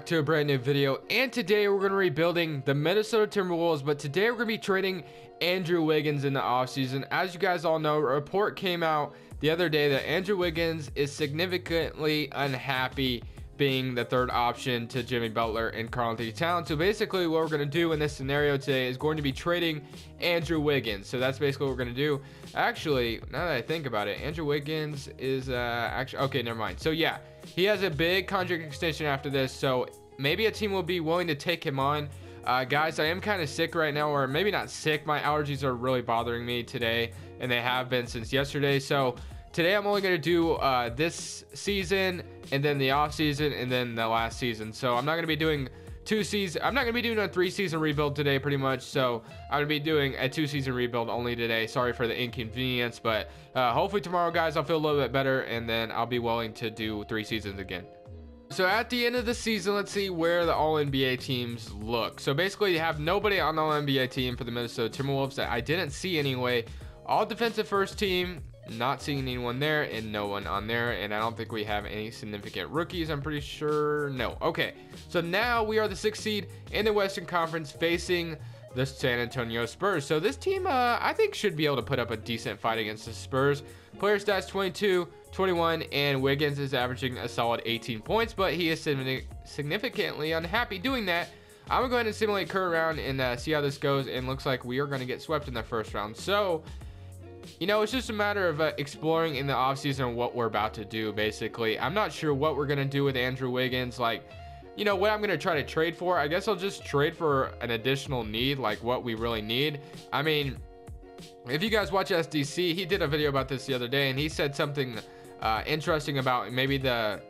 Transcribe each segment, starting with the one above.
back to a brand new video and today we're going to be rebuilding the Minnesota Timberwolves but today we're going to be trading Andrew Wiggins in the offseason. As you guys all know, a report came out the other day that Andrew Wiggins is significantly unhappy being the third option to Jimmy Butler and Karl-Anthony Towns. So basically what we're going to do in this scenario today is going to be trading Andrew Wiggins. So that's basically what we're going to do. Actually, now that I think about it, Andrew Wiggins is uh, actually, okay, never mind. So yeah, he has a big contract extension after this. So maybe a team will be willing to take him on. Uh, guys, I am kind of sick right now, or maybe not sick. My allergies are really bothering me today, and they have been since yesterday. So today I'm only going to do uh, this season and then the off season and then the last season. So I'm not going to be doing two seasons. I'm not going to be doing a three season rebuild today pretty much. So I'm going to be doing a two season rebuild only today. Sorry for the inconvenience, but uh, hopefully tomorrow guys I'll feel a little bit better and then I'll be willing to do three seasons again. So at the end of the season, let's see where the All NBA teams look. So basically, you have nobody on the All NBA team for the Minnesota Timberwolves that I didn't see anyway. All defensive first team, not seeing anyone there and no one on there and i don't think we have any significant rookies i'm pretty sure no. Okay so now we are the sixth seed in the western conference facing the san antonio spurs. So this team uh, i think should be able to put up a decent fight against the spurs. Player stats 22 21 and wiggins is averaging a solid 18 points but he is significantly unhappy doing that. I'm gonna go ahead and simulate Kurt round and uh, see how this goes and looks like we are going to get swept in the first round. So you know, it's just a matter of uh, exploring in the offseason what we're about to do, basically. I'm not sure what we're going to do with Andrew Wiggins. Like, you know, what I'm going to try to trade for. I guess I'll just trade for an additional need, like what we really need. I mean, if you guys watch SDC, he did a video about this the other day, and he said something uh, interesting about maybe the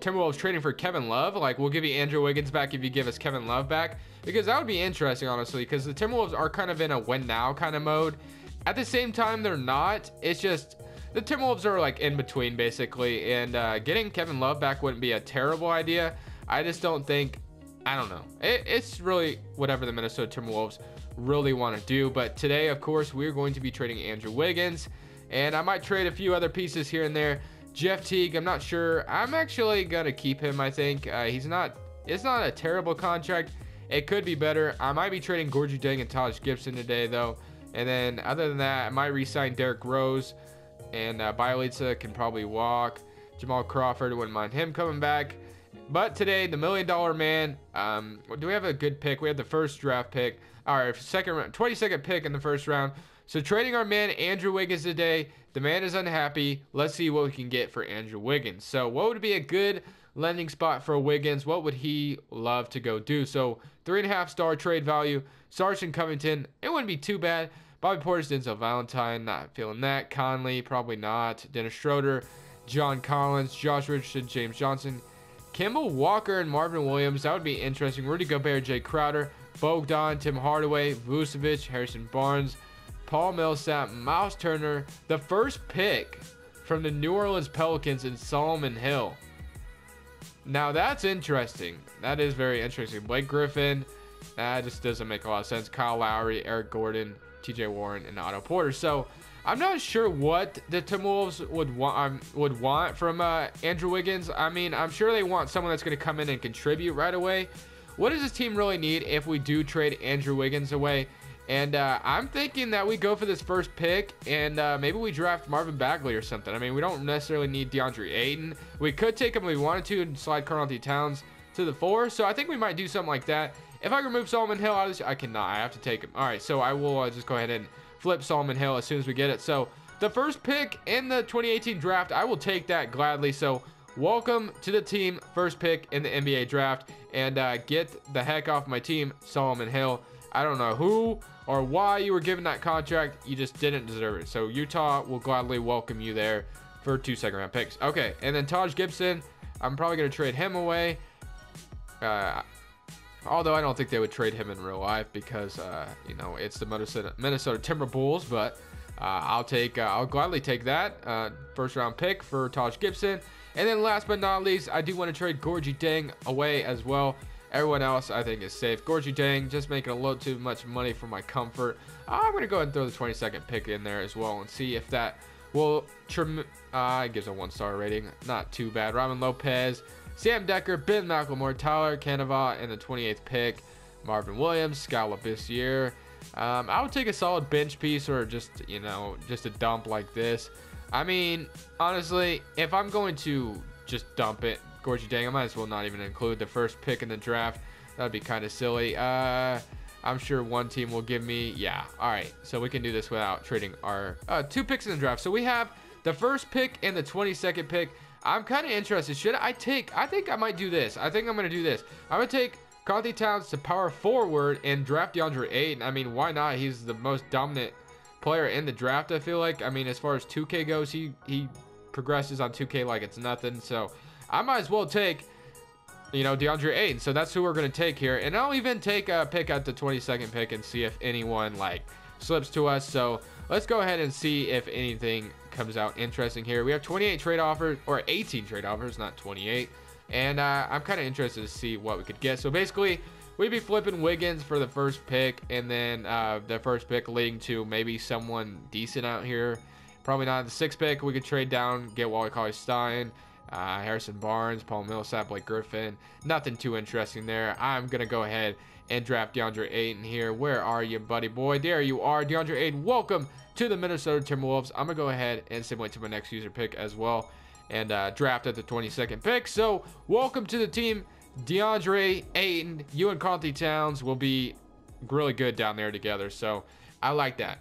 Timberwolves trading for Kevin Love. Like, we'll give you Andrew Wiggins back if you give us Kevin Love back. Because that would be interesting, honestly, because the Timberwolves are kind of in a win now kind of mode. At the same time, they're not. It's just the Timberwolves are like in between basically, and uh, getting Kevin Love back wouldn't be a terrible idea. I just don't think. I don't know. It, it's really whatever the Minnesota Timberwolves really want to do. But today, of course, we're going to be trading Andrew Wiggins, and I might trade a few other pieces here and there. Jeff Teague, I'm not sure. I'm actually gonna keep him. I think uh, he's not. It's not a terrible contract. It could be better. I might be trading Gorgui Dieng and Taj Gibson today, though. And then other than that, I might re-sign Derrick Rose. And uh, Bjelica can probably walk. Jamal Crawford, wouldn't mind him coming back. But today, the million dollar man, um, do we have a good pick? We have the first draft pick. Our second round, 22nd pick in the first round. So trading our man Andrew Wiggins today. The man is unhappy. Let's see what we can get for Andrew Wiggins. So what would be a good landing spot for Wiggins? What would he love to go do? So three and a half star trade value. Sergeant Covington, it wouldn't be too bad. Bobby Portis, Denzel Valentine, not feeling that. Conley, probably not. Dennis Schroeder, John Collins, Josh Richardson, James Johnson, Kemba Walker, and Marvin Williams. That would be interesting. Rudy Gobert, Jae Crowder, Bogdan, Tim Hardaway, Vucevic, Harrison Barnes, Paul Millsap, Miles Turner. The first pick from the New Orleans Pelicans in Solomon Hill. Now that's interesting. That is very interesting. Blake Griffin, that just doesn't make a lot of sense. Kyle Lowry, Eric Gordon, T.J. Warren, and Otto Porter. So I'm not sure what the Timberwolves would want um, would want from uh, Andrew Wiggins. I mean, I'm sure they want someone that's going to come in and contribute right away. What does this team really need if we do trade Andrew Wiggins away? And uh, I'm thinking that we go for this first pick and uh, maybe we draft Marvin Bagley or something. I mean, we don't necessarily need DeAndre Ayton. We could take him if we wanted to and slide Karl-Anthony Towns to the four. So I think we might do something like that. If I remove Solomon Hill out of this, I cannot. I have to take him. All right, so I will uh, just go ahead and flip Solomon Hill as soon as we get it. So the first pick in the 2018 draft, I will take that gladly. So welcome to the team, first pick in the NBA draft, and uh, get the heck off my team, Solomon Hill. I don't know who or why you were given that contract. You just didn't deserve it. So Utah will gladly welcome you there for two second round picks. Okay, and then Taj Gibson, I'm probably going to trade him away. Uh, Although I don't think they would trade him in real life because uh, you know it's the Minnesota, Minnesota Timber Bulls. But uh, I'll take uh, I'll gladly take that uh, first round pick for Taj Gibson. And then last but not least, I do want to trade Gorgui Dieng away as well. Everyone else I think is safe. Gorgui Dieng, just making a little too much money for my comfort. I'm gonna go ahead and throw the 22nd pick in there as well and see if that will trim. Uh, gives a one star rating. Not too bad. Robin Lopez. Sam Dekker, Ben McLemore, Tyler Canova, and the 28th pick, Marvin Williams, Skal Labissiere. Um, I would take a solid bench piece or just, you know, just a dump like this. I mean, honestly, if I'm going to just dump it, Gorgui Dieng, I might as well not even include the first pick in the draft. That'd be kind of silly. Uh, I'm sure one team will give me, yeah. All right, so we can do this without trading our uh, two picks in the draft. So we have the first pick and the 22nd pick. I'm kind of interested. Should I take, I think I might do this. I think I'm going to do this. I'm going to take Karl-Anthony Towns to power forward and draft DeAndre Ayton. I mean, why not? He's the most dominant player in the draft, I feel like. I mean, as far as 2K goes, he, he progresses on 2K like it's nothing. So I might as well take, you know, DeAndre Ayton. So that's who we're going to take here. And I'll even take a pick at the 22nd pick and see if anyone, like, slips to us. So let's go ahead and see if anything comes out interesting here. We have 28 trade offers, or 18 trade offers, not 28. And uh, I'm kind of interested to see what we could get. So basically, we'd be flipping Wiggins for the first pick, and then uh, the first pick leading to maybe someone decent out here. Probably not the sixth pick. We could trade down, get Willie Cauley-Stein, uh, Harrison Barnes, Paul Millsap, Blake Griffin. Nothing too interesting there. I'm going to go ahead and draft DeAndre Ayton here. Where are you, buddy boy? There you are. DeAndre Ayton, welcome to the Minnesota Timberwolves. I'm going to go ahead and simulate to my next user pick as well and uh, draft at the 22nd pick. So, welcome to the team, DeAndre Ayton. You and Conti Towns will be really good down there together. So, I like that.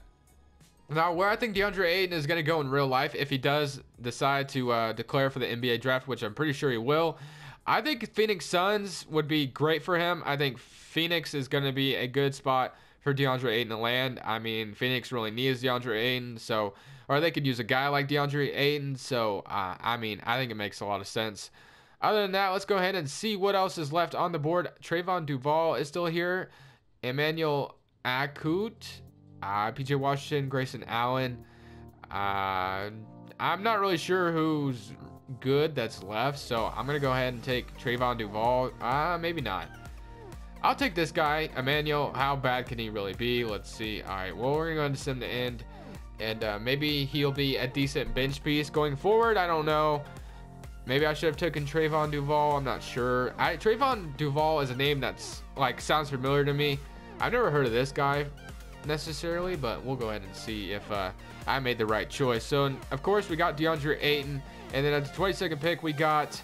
Now, where I think DeAndre Ayton is going to go in real life, if he does decide to uh, declare for the NBA draft, which I'm pretty sure he will, I think Phoenix Suns would be great for him. I think Phoenix is going to be a good spot for DeAndre Ayton to land. I mean, Phoenix really needs DeAndre Ayton, so or they could use a guy like DeAndre Ayton. So, uh, I mean, I think it makes a lot of sense. Other than that, let's go ahead and see what else is left on the board. Trevon Duval is still here. Emmanuel Akot, uh, PJ Washington, Grayson Allen. Uh, I'm not really sure who's good that's left, so I'm gonna go ahead and take Trevon Duval. Uh, maybe not. I'll take this guy, Emmanuel. How bad can he really be? Let's see. All right, well, we're going to send the end, and uh, maybe he'll be a decent bench piece going forward. I don't know. Maybe I should have taken Trevon Duval. I'm not sure. I, Trevon Duval is a name that's like sounds familiar to me. I've never heard of this guy necessarily, but we'll go ahead and see if uh, I made the right choice. So, of course, we got DeAndre Ayton, and then at the 22nd pick, we got.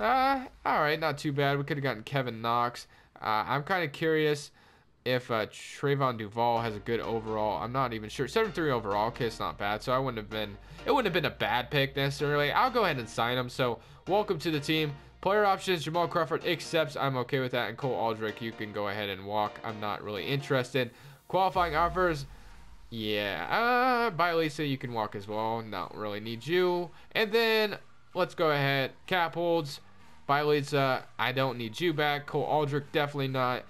Uh, all right, not too bad. We could have gotten Kevin Knox. Uh, I'm kind of curious if uh, Trevon Duval has a good overall. I'm not even sure. 7-3 overall. Okay, it's not bad. So I wouldn't have been. It wouldn't have been a bad pick necessarily. I'll go ahead and sign him. So welcome to the team. Player options, Jamal Crawford accepts. I'm okay with that. And Cole Aldrich, you can go ahead and walk. I'm not really interested. Qualifying offers, yeah. Uh, Bjelica, you can walk as well. Not really need you. And then let's go ahead. Cap holds. Bjelica, I don't need you back. Cole Aldrich, definitely not.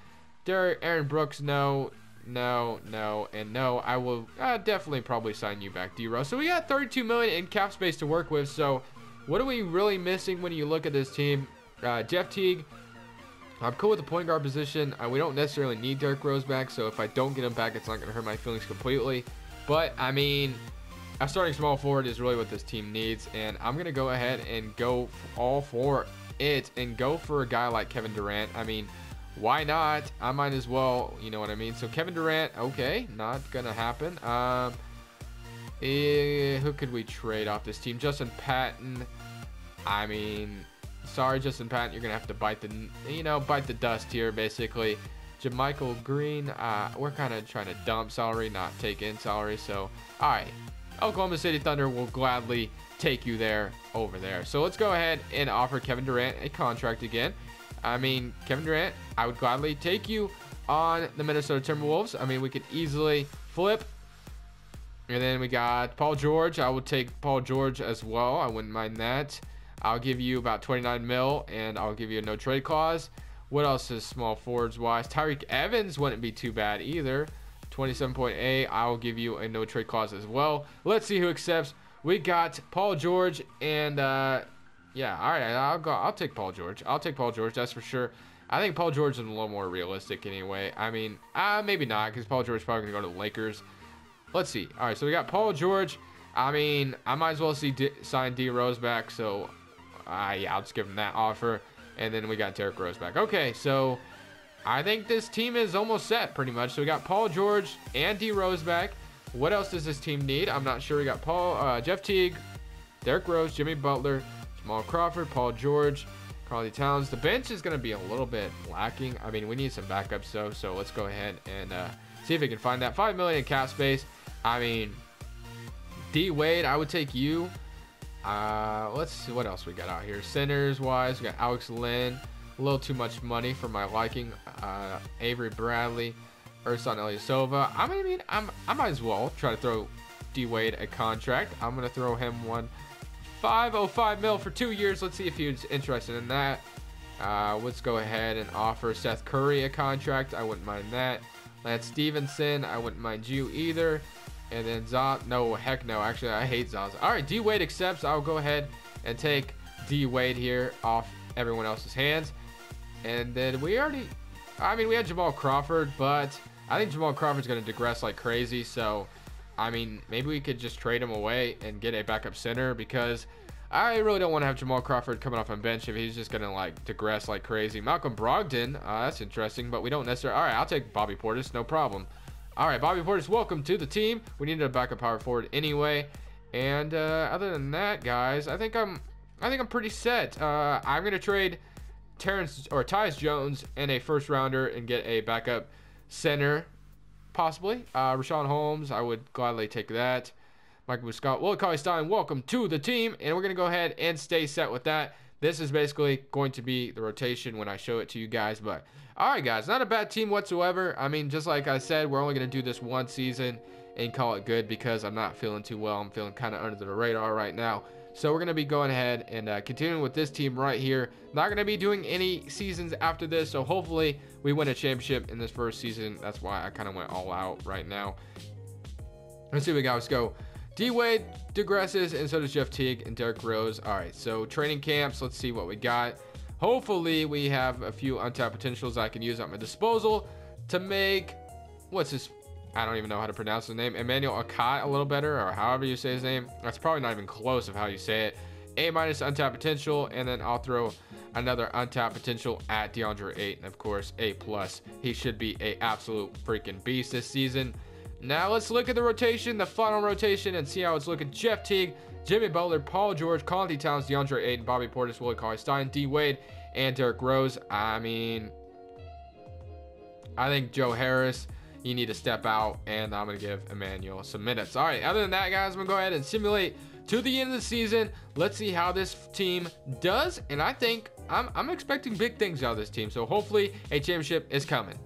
Derrick, Aaron Brooks, no, no, no, and no. I will uh, definitely probably sign you back, D-Rose. So we got 32 million in cap space to work with. So what are we really missing when you look at this team? Uh, Jeff Teague, I'm cool with the point guard position. Uh, we don't necessarily need Derrick Rose back, so if I don't get him back, it's not going to hurt my feelings completely. But, I mean, a starting small forward is really what this team needs, and I'm going to go ahead and go all for it and go for a guy like Kevin Durant. I mean, why not? I might as well, you know what I mean? So Kevin Durant, okay, not going to happen. Um, eh, who could we trade off this team? Justin Patton. I mean, sorry, Justin Patton, you're gonna have to bite the, you know, bite the dust here, basically. JaMychal Green, uh, we're kind of trying to dump salary, not take in salary. So, all right, Oklahoma City Thunder will gladly take you there over there. So let's go ahead and offer Kevin Durant a contract again. I mean, Kevin Durant, I would gladly take you on the Minnesota Timberwolves. I mean, we could easily flip. And then we got Paul George. I would take Paul George as well. I wouldn't mind that. I'll give you about 29 mil, and I'll give you a no trade clause. What else is small forwards wise? Tyreke Evans wouldn't be too bad either. 27.8. I'll give you a no trade clause as well. Let's see who accepts. We got Paul George and uh, yeah, all right. I'll go. I'll take Paul George. I'll take Paul George. That's for sure. I think Paul George is a little more realistic anyway. I mean, uh, maybe not because Paul George is probably gonna go to the Lakers. Let's see. All right, so we got Paul George. I mean, I might as well see D- sign D Rose back. So uh, yeah, I'll just give him that offer. And then we got Derrick Rose back. Okay, so I think this team is almost set pretty much. So we got Paul George and D Rose back. What else does this team need? I'm not sure. We got Paul, uh, Jeff Teague, Derrick Rose, Jimmy Butler, Jamal Crawford, Paul George, Karl Towns. The bench is going to be a little bit lacking. I mean, we need some backups though. So let's go ahead and uh, see if we can find that. Five million cap space. I mean, D Wade, I would take you. Uh, let's see what else we got out here. Centers wise, we got Alex Len. A little too much money for my liking. Uh, Avery Bradley, Ersan Ilyasova. I mean, I'm, I might as well try to throw D Wade a contract. I'm gonna throw him one 505 mil for two years. Let's see if he's interested in that. Uh, let's go ahead and offer Seth Curry a contract. I wouldn't mind that. Lance Stephenson, I wouldn't mind you either. And then Zaz, no, heck no. Actually, I hate Zaz. All right, D Wade accepts. I'll go ahead and take D Wade here off everyone else's hands. And then we already, I mean, we had Jamal Crawford, but I think Jamal Crawford's going to digress like crazy. So, I mean, maybe we could just trade him away and get a backup center because I really don't want to have Jamal Crawford coming off on bench if he's just going to like digress like crazy. Malcolm Brogdon, uh, that's interesting, but we don't necessarily. All right, I'll take Bobby Portis, no problem. All right, Bobby Portis, welcome to the team. We needed a backup power forward anyway. And uh, other than that, guys, I think I'm, I think I'm pretty set. Uh, I'm gonna trade Terrence or Tyus Jones and a first rounder and get a backup center, possibly. Uh, Richaun Holmes, I would gladly take that. Michael Scott, Will Cauley Stein, welcome to the team, and we're gonna go ahead and stay set with that. This is basically going to be the rotation when I show it to you guys, but all right, guys, not a bad team whatsoever. I mean, just like I said, we're only going to do this one season and call it good because I'm not feeling too well. I'm feeling kind of under the radar right now. So we're going to be going ahead and uh, continuing with this team right here. Not going to be doing any seasons after this. So hopefully we win a championship in this first season. That's why I kind of went all out right now. Let's see what we got. Let's go. D Wade digresses, and so does Jeff Teague and Derrick Rose. All right, so training camps. Let's see what we got. Hopefully, we have a few untapped potentials I can use at my disposal to make what's his I don't even know how to pronounce his name. Emmanuel Akot a little better, or however you say his name. That's probably not even close of how you say it. A minus untapped potential, and then I'll throw another untapped potential at DeAndre Ayton, and of course, A plus. He should be a absolute freaking beast this season. Now let's look at the rotation, the final rotation, and see how it's looking. Jeff Teague, Jimmy Butler, Paul George, Conley Towns, DeAndre Ayton, Bobby Portis, Willie Cauley Stein, D Wade, and Derrick Rose. I mean, I think Joe Harris, you need to step out, and I'm going to give Emmanuel some minutes. All right, other than that, guys, I'm going to go ahead and simulate to the end of the season. Let's see how this team does, and I think I'm, I'm expecting big things out of this team, so hopefully a championship is coming.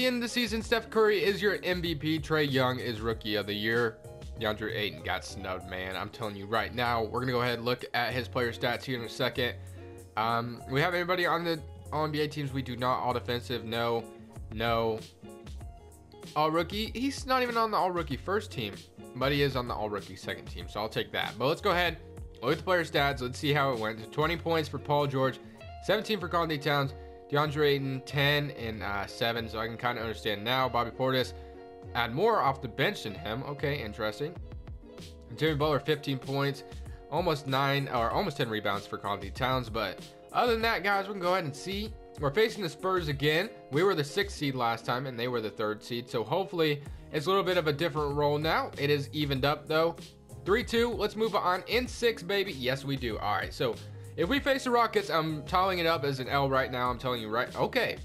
The end of the season, Steph Curry is your MVP. Trae Young is Rookie of the Year. DeAndre Ayton got snubbed, man. I'm telling you right now. We're gonna go ahead and look at his player stats here in a second. Um, we have anybody on the all NBA teams we do not all defensive. No, no. All rookie. He's not even on the all rookie first team, but he is on the all rookie second team. So I'll take that. But let's go ahead. Look at the player stats. Let's see how it went. 20 points for Paul George, 17 for Conley Towns, DeAndre Ayton 10 and uh, 7. So I can kind of understand now. Bobby Portis add more off the bench than him. Okay, interesting. Jimmy Butler 15 points, almost nine or almost 10 rebounds for Conley Towns. But other than that, guys, we can go ahead and see. We're facing the Spurs again. We were the sixth seed last time, and they were the third seed. So hopefully, it's a little bit of a different role now. It is evened up though. 3 2. Let's move on. In six, baby. Yes, we do. All right. So if we face the Rockets, I'm tallying it up as an L right now. I'm telling you right. Okay.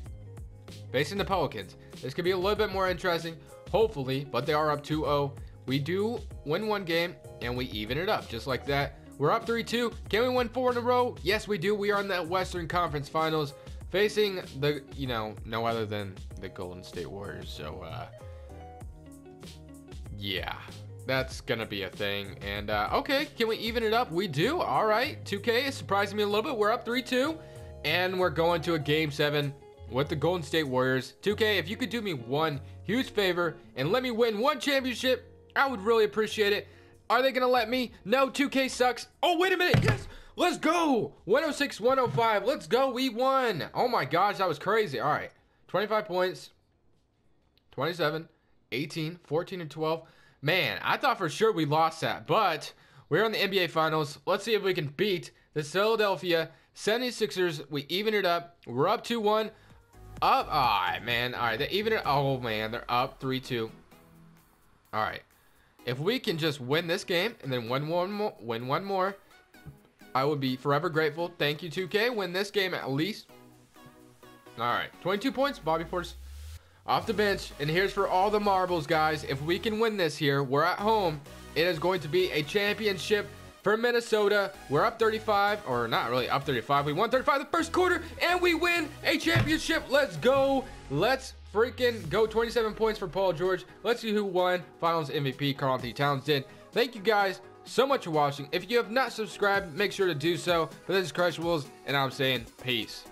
Facing the Pelicans. This could be a little bit more interesting, hopefully, but they are up 2 0. We do win one game and we even it up just like that. We're up 3 2. Can we win four in a row? Yes, we do. We are in the Western Conference Finals facing the, you know, no other than the Golden State Warriors. So, uh, yeah, that's gonna be a thing. And uh, okay, can we even it up? We do. All right, 2K is surprising me a little bit. We're up 3-2, and we're going to a game seven with the Golden State Warriors. 2K, if you could do me one huge favor and let me win one championship, I would really appreciate it. Are they gonna let me? No, 2K sucks. Oh, wait a minute. Yes. Let's go. 106, 105. Let's go. We won. Oh my gosh, that was crazy. All right. 25 points. 27, 18, 14, and 12. Man, I thought for sure we lost that, but we're in the NBA Finals. Let's see if we can beat the Philadelphia 76ers. We even it up. We're up 2 1. Up. All right, man. All right. They even it. Oh, man. They're up 3 2. All right. If we can just win this game and then win one more, win one more, I would be forever grateful. Thank you, 2K. Win this game at least. All right. 22 points. Bobby Portis off the bench. And here's for all the marbles, guys. If we can win this here, we're at home. It is going to be a championship for Minnesota. We're up 35, or not really up 35. We won 35 the first quarter, and we win a championship. Let's go. Let's freaking go. 27 points for Paul George. Let's see who won Finals MVP. Karl-Anthony Towns did. Thank you guys so much for watching. If you have not subscribed, make sure to do so. But this is Crushables, and I'm saying peace.